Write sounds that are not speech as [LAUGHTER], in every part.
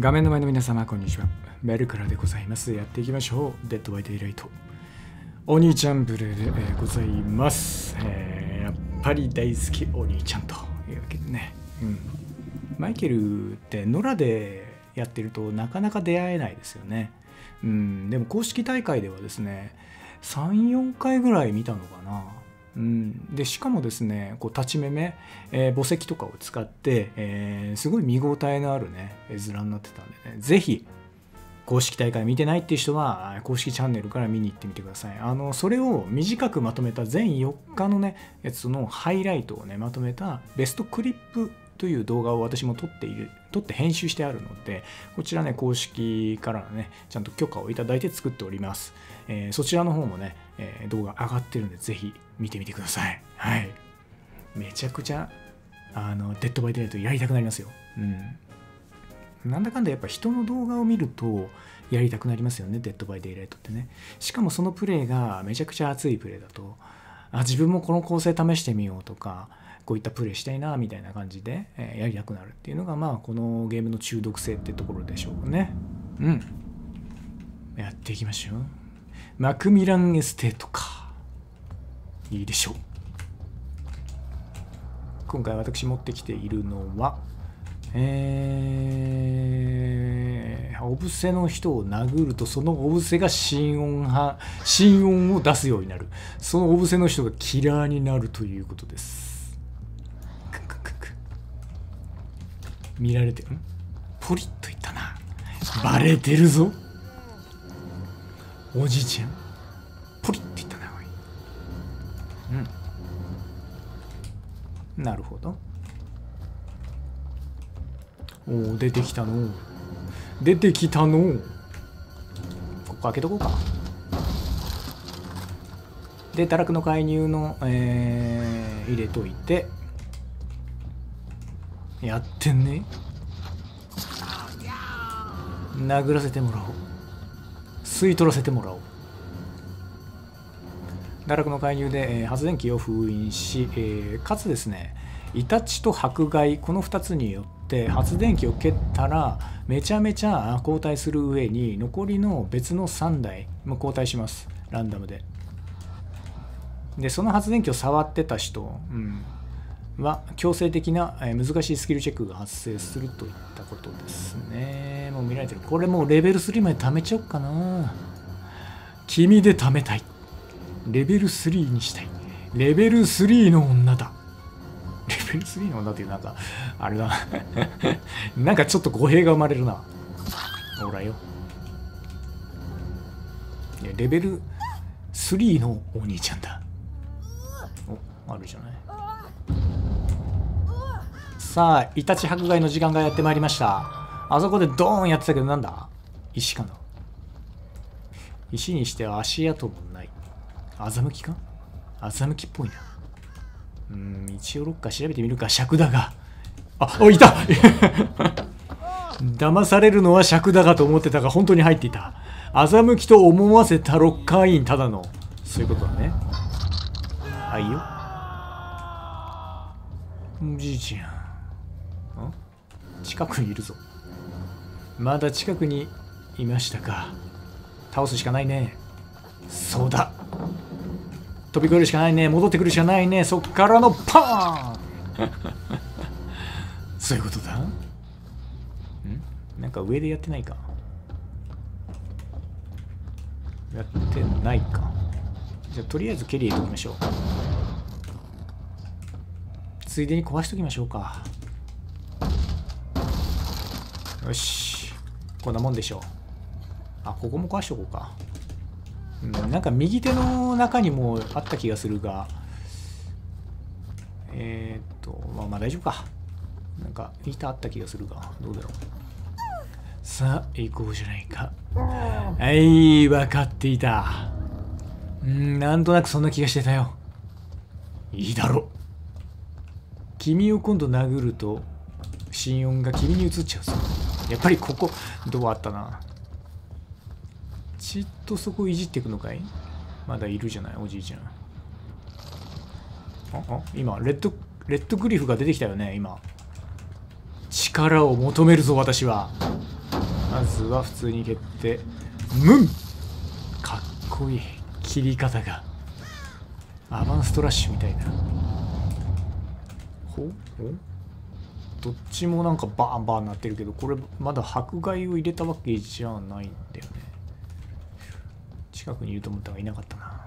画面の前の皆様こんにちは。メルカラでございます。やっていきましょう。デッドバイデイライト。お兄ちゃんブルーで、えーございます、えーやっぱり大好きお兄ちゃんというわけでね、うん、マイケルって野良でやってるとなかなか出会えないですよね、うん、でも公式大会ではですね34回ぐらい見たのかな。うん、でしかもですねこう立ち目目、えー墓石とかを使って、えーすごい見応えのあるね絵面になってたんでねぜひ公式大会見てないっていう人は公式チャンネルから見に行ってみてください。あのそれを短くまとめた全4日のねやつのハイライトをねまとめたベストクリップという動画を私も撮っている撮って編集してあるのでこちらね公式からのねちゃんと許可をいただいて作っております、えーそちらの方もね、え動画上がってるんでぜひ見てみてくださいはいめちゃくちゃあのデッドバイデイライトやりたくなりますようんなんだかんだやっぱ人の動画を見るとやりたくなりますよね、デッドバイデイライトってね。しかもそのプレイがめちゃくちゃ熱いプレイだと、あ自分もこの構成試してみようとか、こういったプレイしたいなみたいな感じで、えやりたくなるっていうのが、まあ、このゲームの中毒性ってところでしょうね。うん。やっていきましょう。マクミランエステートか。いいでしょう。今回私持ってきているのは、えー、オブセの人を殴るとそのオブセが心音派心音を出すようになる。そのオブセの人がキラーになるということです。見られてん？ポリッといったな。バレてるぞ。おじいちゃん。なるほど。おお出てきたの。出てきたの。ここ開けとこうか。で堕落の介入の、えー入れといて。やってんね。殴らせてもらおう。吸い取らせてもらおう。堕落の介入で、えー発電機を封印し、えーかつですねイタチと迫害この2つによって発電機を蹴ったらめちゃめちゃ交代する上に残りの別の3台も交代します。ランダムで。でその発電機を触ってた人、うん、は強制的な、えー難しいスキルチェックが発生するといったことですね。もう見られてる。これもうレベル3まで貯めちゃおっかな。君で貯めたい。レベル3にしたい。レベル3の女だ。レベル3の女っていうなんかあれだな。[LAUGHS] んかちょっと語弊が生まれるな。ほらよ。いやレベル3のお兄ちゃんだ。おあるじゃない。さあイタチ迫害の時間がやってまいりました。あそこでドーンやってたけどなんだ？石かな。石にしては足跡も欺きか？欺きっぽいな。うん一応ロッカー調べてみるか。尺だが。あおいた！[LAUGHS] 騙されるのは尺だがと思ってたが本当に入っていた。欺きと思わせたロッカー員ただの。そういうことだね。はいよ。おじいちゃん。ん近くにいるぞ。まだ近くにいましたか。倒すしかないね。そうだ。飛び越えるしかないね。戻ってくるしかないね。そっからのパーン。[LAUGHS] そういうことだ？ん？なんか上でやってないか？やってないか。じゃあとりあえず蹴り入れておきましょう。ついでに壊しときましょうか。よし。こんなもんでしょう。あここも壊しとこうかうんなんか右手の中にもあった気がするがえー、っとまあまあ大丈夫か。なんか右手あった気がするがどうだろう。さあ行こうじゃないか。はい分かっていた。うんなんとなくそんな気がしてたよ。いいだろう。君を今度殴ると心音が君に移っちゃうぞ。やっぱりここドアあったな。ちっとそこいじっていくのかい？まだいるじゃない？おじいちゃん。ああ今レッドレッドグリフが出てきたよね今。力を求めるぞ私は。まずは普通に蹴ってムン！かっこいい切り方が。アバンストラッシュみたいな。ほほ？どっちもなんかバーンバーンなってるけどこれまだ迫害を入れたわけじゃないんだよね。近くにいると思ったがいなかったな。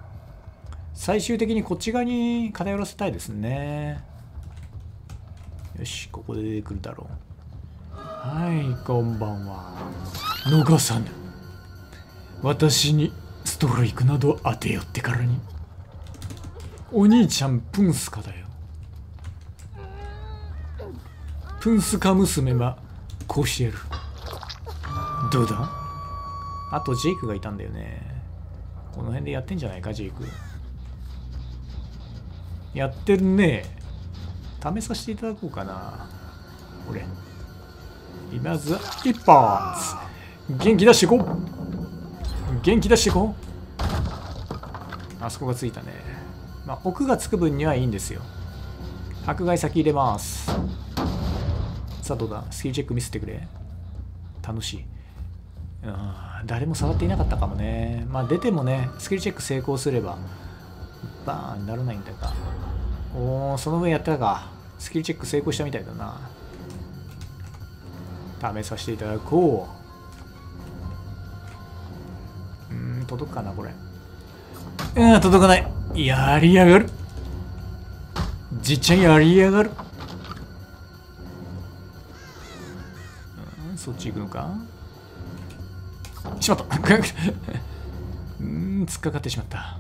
最終的にこっち側に偏らせたいですね。よしここで出てくるだろう。はいこんばんは。逃さぬ私にストライクなど当てよってからに。お兄ちゃんプンスカだよ。プンスカ娘はこうしてやるどうだ？あとジェイクがいたんだよね。この辺でやってんじゃないかジェイク。やってるね。試させていただこうかな。これまず一発。元気出していこう。元気出していこう。あそこがついたね。まあ奥がつく分にはいいんですよ。迫害先入れます。さあどうだ？スキルチェック見せてくれ。楽しい。うん。誰も触っていなかったかもね。まあ出てもねスキルチェック成功すればバーンならないんだが。おおその上やったか。スキルチェック成功したみたいだな。試させていただこう。うん届くかなこれ。うん届かない。やりやがる。じっちゃんやりやがる。うんそっち行くのか。しまった。[LAUGHS] うん突っかかってしまった。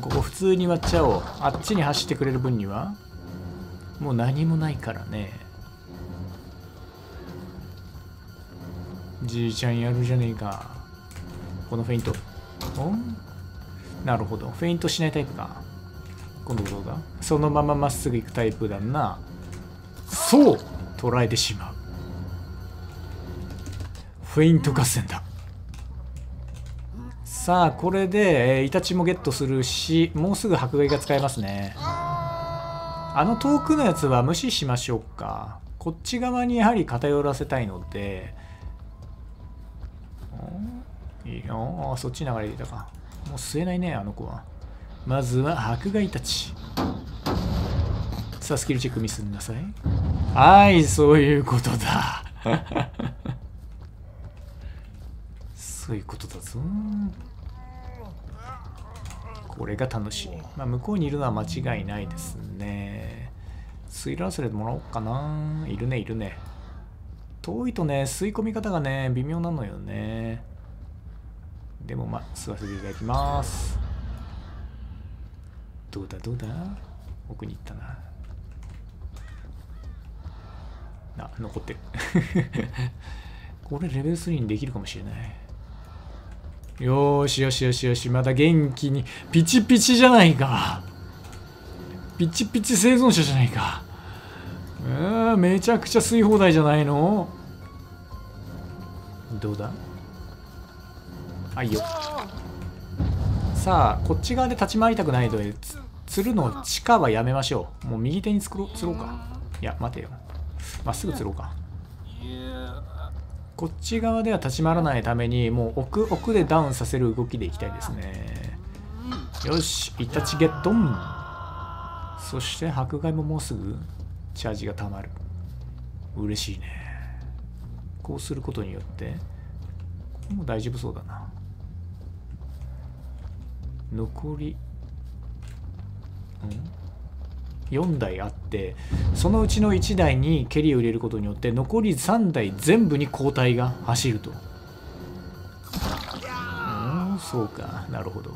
ここ普通に割っちゃおう。あっちに走ってくれる分にはもう何もないからね。じいちゃんやるじゃねえか。このフェイント。おなるほど。フェイントしないタイプか。今度どうだそのまままっすぐ行くタイプだな。そう！捉えてしまうフェイント合戦だ。さあこれで、え、イタチもゲットするしもうすぐ迫害が使えますね。あの遠くのやつは無視しましょうか。こっち側にやはり偏らせたいので。いいよ。そっち流れていたか。もう吸えないねあの子は。まずは迫害たちさあスキルチェックミスんなさい。はいそういうことだ。[LAUGHS] そういうことだぞ。これが楽しい、まあ、向こうにいるのは間違いないですね。吸いらせてもらおうかな。いるねいるね。遠いとね吸い込み方がね微妙なのよね。でもまあ吸わせていただきます。どうだどうだ？奥に行ったな。あ残ってる。[LAUGHS] これレベル3にできるかもしれない。よしよしよしよしまだ元気にピチピチじゃないか。ピチピチ生存者じゃないか。うんめちゃくちゃ吸い放題じゃないの？どうだ？あいいよ。さあこっち側で立ち回りたくないので釣るの地下はやめましょう。もう右手に作ろ釣ろうか。いや待てよ。まっすぐ釣ろうか。こっち側では立ち回らないためにもう奥奥でダウンさせる動きでいきたいですね。よしイタチゲットン。そして迫害ももうすぐチャージがたまる。嬉しいね。こうすることによってここも大丈夫そうだな。残り、うん、4台あってそのうちの1台に蹴りを入れることによって残り3台全部に交代が走ると。うんそうか。なるほど。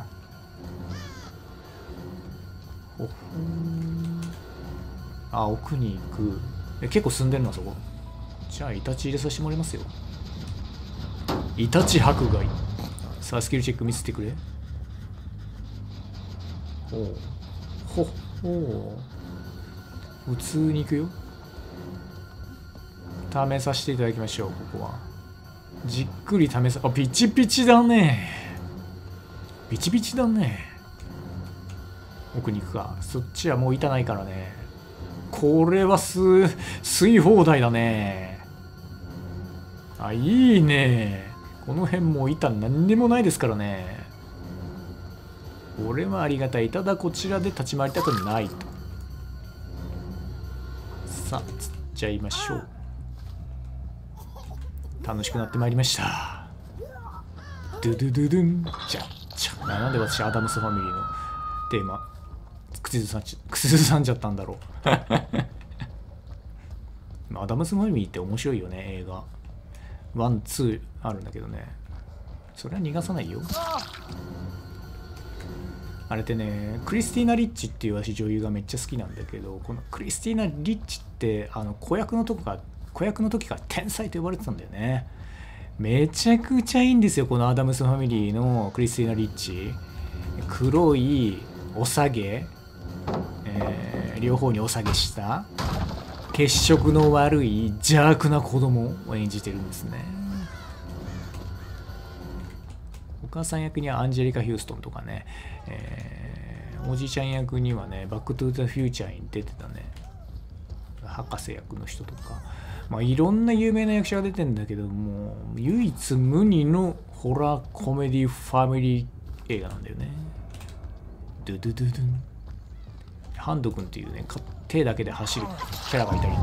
ほほあ奥に行く。え結構進んでるなそこ。じゃあイタチ入れさせてもらいますよ。イタチ迫害さあスキルチェック見せてくれ。ほう。ほほう普通に行くよ。試させていただきましょうここは。じっくり試さあピチピチだね。ピチピチだね。奥に行くか。そっちはもう板ないからね。これは吸吸い放題だね。あいいね。この辺もう板何にもないですからね。これはありがたい。ただこちらで立ち回りたくないと。さあ釣っちゃいましょう。楽しくなってまいりました。ドゥドゥドゥドゥン。じゃじゃなんで私アダムスファミリーのテーマ。口ずさんち [LAUGHS] 口ずさんじゃったんだろう。[LAUGHS] アダムスファミリーって面白いよね映画。ワンツーあるんだけどね。それは逃がさないよ。あれってねクリスティーナ・リッチっていう私女優がめっちゃ好きなんだけどこのクリスティーナ・リッチってってあの子役のとこが子役の時から天才と呼ばれてたんだよね。めちゃくちゃいいんですよこのアダムスファミリーのクリスティーナ・リッチ。黒いお下げ、えー、両方にお下げした。血色の悪い邪悪な子供を演じてるんですね。お母さん役にはアンジェリカ・ヒューストンとかね、えー、おじいちゃん役にはねバック・トゥ・ザ・フューチャーに出てたね。博士役の人とか。まあ、いろんな有名な役者が出てんだけども唯一無二のホラーコメディファミリー映画なんだよね。ドゥドゥドゥドゥン。ハンド君っていうね手だけで走るキャラがいたりね。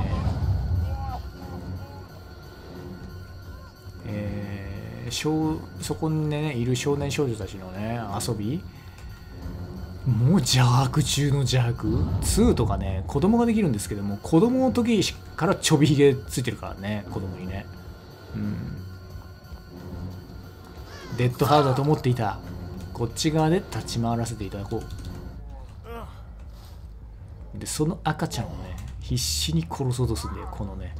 えー、そこにねいる少年少女たちのね遊び。もう邪悪中の邪悪？2とかね子供ができるんですけども子供の時からちょびひげついてるからね子供にね。うん。デッドハードだと思っていた。こっち側で立ち回らせていただこう。でその赤ちゃんをね必死に殺そうとするんだよこのね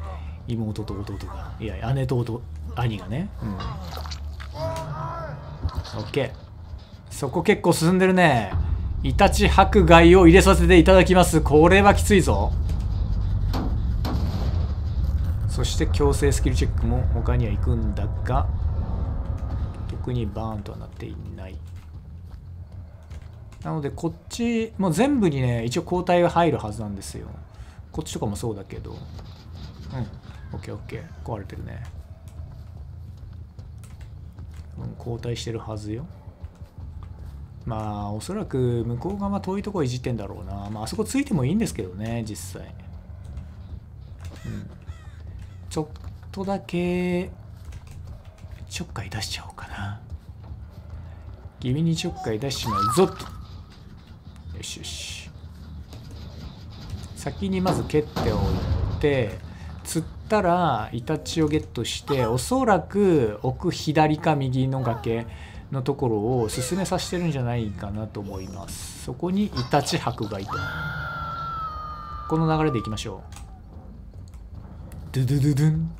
妹と弟が。いや姉と弟兄がね。うん。オッケー。そこ結構進んでるね。イタチ迫害を入れさせていただきます。これはきついぞ。そして強制スキルチェックも他には行くんだが、特にバーンとはなっていない。なのでこっち、もう全部にね、一応交代が入るはずなんですよ。こっちとかもそうだけど。うん。オッケーオッケー。壊れてるね。うん、交代してるはずよ。まあおそらく向こう側遠いとこいじってんだろうな。まああそこついてもいいんですけどね実際。うん。ちょっとだけちょっかい出しちゃおうかな。君にちょっかい出しちまうぞと。よしよし。先にまず蹴っておいて釣ったらイタチをゲットしておそらく奥左か右の崖。のところを進めさせてるんじゃないかなと思います。そこにイタチ迫害とこの流れでいきましょう。ドゥドゥドゥドゥン。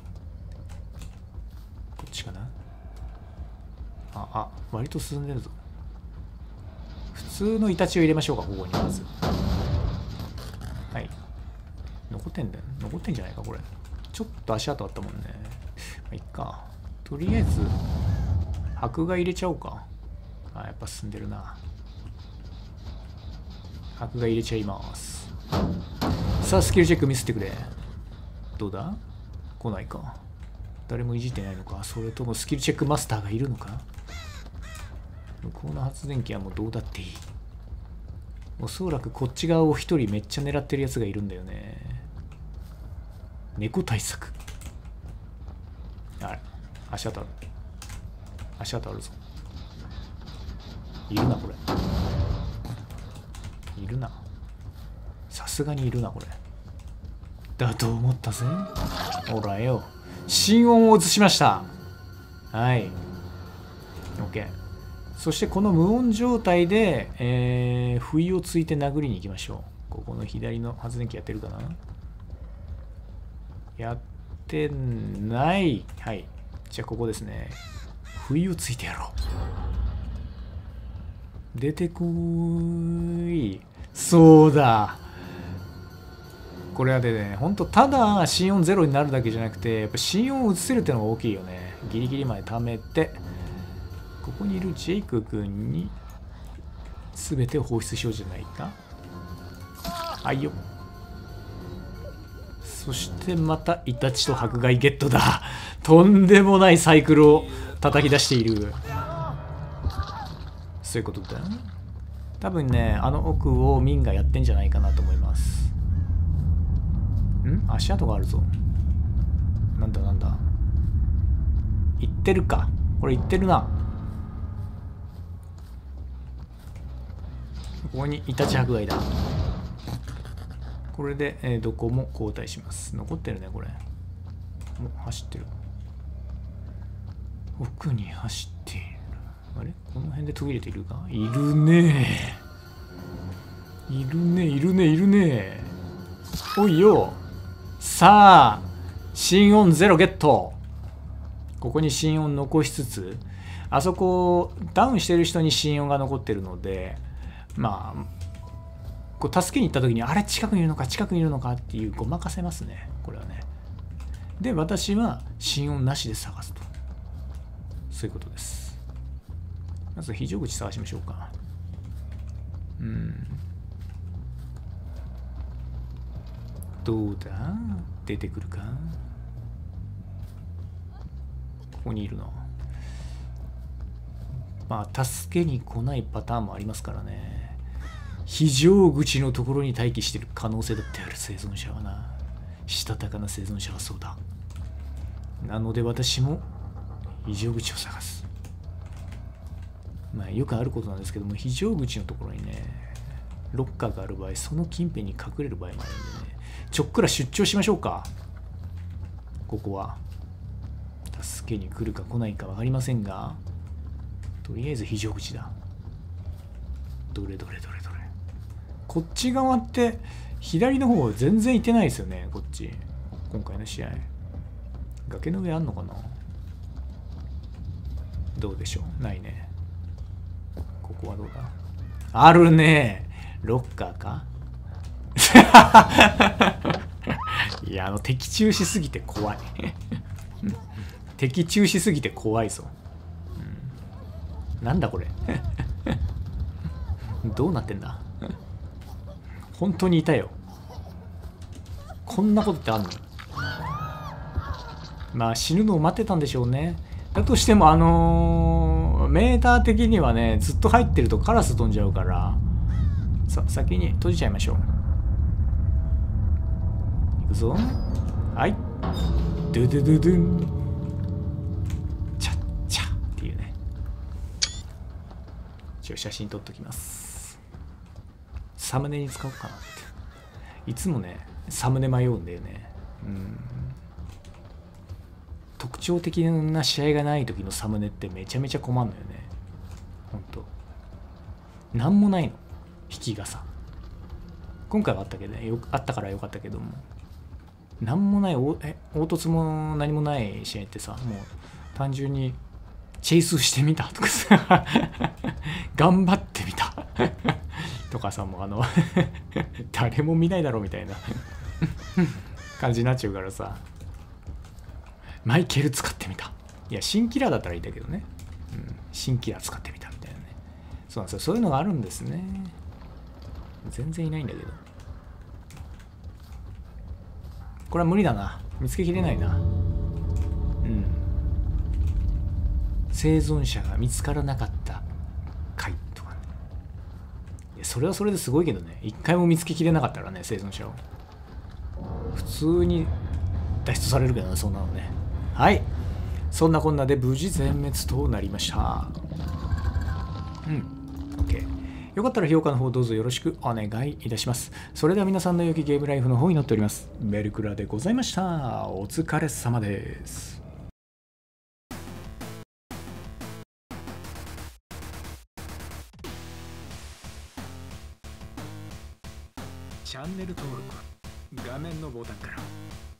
こっちかな。ああ割と進んでるぞ。普通のイタチを入れましょうかここにまず。はい。残ってんだよ。残ってんじゃないかこれ。ちょっと足跡あったもんね。まあいっか。とりあえず箔が入れちゃおうか。あ、やっぱ進んでるな。箔が入れちゃいます。さあ、スキルチェック見せてくれ。どうだ？来ないか。誰もいじってないのか。それともスキルチェックマスターがいるのか？向こうの発電機はもうどうだっていい。おそらくこっち側を一人めっちゃ狙ってるやつがいるんだよね。猫対策。あれ、足当たる。足跡あるぞ。いるなこれ。いるな。さすがにいるなこれ。だと思ったぜ。ほらよ。心音を移しました。はい。OK そしてこの無音状態で、えー、不意をついて殴りに行きましょう。ここの左の発電機やってるかな。やってない。はい。じゃあここですね。不意をついてやろう。出てこい。そうだ。これはでねほんとただ心音ゼロになるだけじゃなくてやっぱ心音を移せるってのが大きいよね。ギリギリまで貯めてここにいるジェイク君に全てを放出しようじゃないか。はいよ。そしてまたイタチと迫害ゲットだ。とんでもないサイクルを叩き出している。そういうことだよ多分ねあの奥をミンがやってんじゃないかなと思います。ん？足跡があるぞ。なんだなんだ。行ってるか。これ行ってるな。ここにイタチ白貝だ。これで、えー、どこも交代します。残ってるねこれ。もう走ってる。奥に走っている。あれ？この辺で途切れているか？いるね。いるね。いるね。いるね。おいよ。さあ心音ゼロゲット。ここに心音残しつつあそこダウンしてる人に心音が残ってるのでまあこう助けに行った時にあれ？近くにいるのか？近くにいるのか？っていうごまかせますね。これはね。で私は心音なしで探すと。そういうことです。まず非常口探しましょうか。うん。どうだ？出てくるか？ここにいるなまあ助けに来ないパターンもありますからね。非常口のところに待機してる可能性だってある生存者はな。したたかな生存者はそうだ。なので私も非常口を探す。まあよくあることなんですけども非常口のところにねロッカーがある場合その近辺に隠れる場合もあるんでねちょっくら出張しましょうか。ここは。助けに来るか来ないか分かりませんがとりあえず非常口だ。どれどれどれどれ。こっち側って左の方全然行ってないですよねこっち。今回の試合。崖の上あんのかな？どうでしょう？ないね。ここはどうだ？あるね。ロッカーか？[LAUGHS] いやあの的中しすぎて怖い。的中しすぎて怖いぞ、うん、なんだこれ？どうなってんだ？本当にいたよ。こんなことってあんの？まあ死ぬのを待ってたんでしょうね。だとしてもあのー、メーター的にはねずっと入ってるとカラス飛んじゃうからさ先に閉じちゃいましょう。いくぞ。はい。ドゥドゥドゥドゥン。チャッチャっていうね。一応写真撮っときます。サムネに使おうかなって。いつもねサムネ迷うんだよね。うん。特徴的な試合がない時のサムネってめちゃめちゃ困るのよね。ほんと何もないの。引きがさ。今回はあったけどね。よあったからよかったけども。何もないおえ凹凸も何もない試合ってさもう単純にチェイスしてみた。とかさ。[LAUGHS] 頑張ってみた。とかさもうあの [LAUGHS] 誰も見ないだろうみたいな。感じになっちゃうからさ。マイケル使ってみた。いや新キラーだったらいいんだけどね、うん、新キラー使ってみたみたいなね。そうなんですよ。そういうのがあるんですね。全然いないんだけど。これは無理だな。見つけきれないな。うん。生存者が見つからなかった回とかね。いやそれはそれですごいけどね。一回も見つけきれなかったらね生存者を。普通に脱出されるけどねそんなのね。はい。そんなこんなで無事全滅となりました。うん。OK よかったら評価の方どうぞよろしくお願いいたします。それでは皆さんの良きゲームライフの方に乗っております。メルクラでございました。お疲れ様です。チャンネル登録画面のボタンから。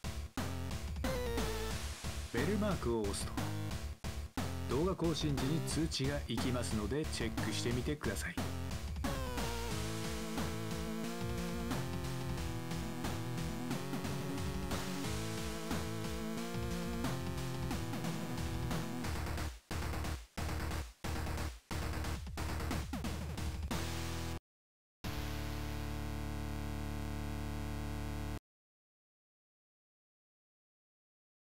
ルマークを押すと動画更新時に通知がいきますのでチェックしてみてください。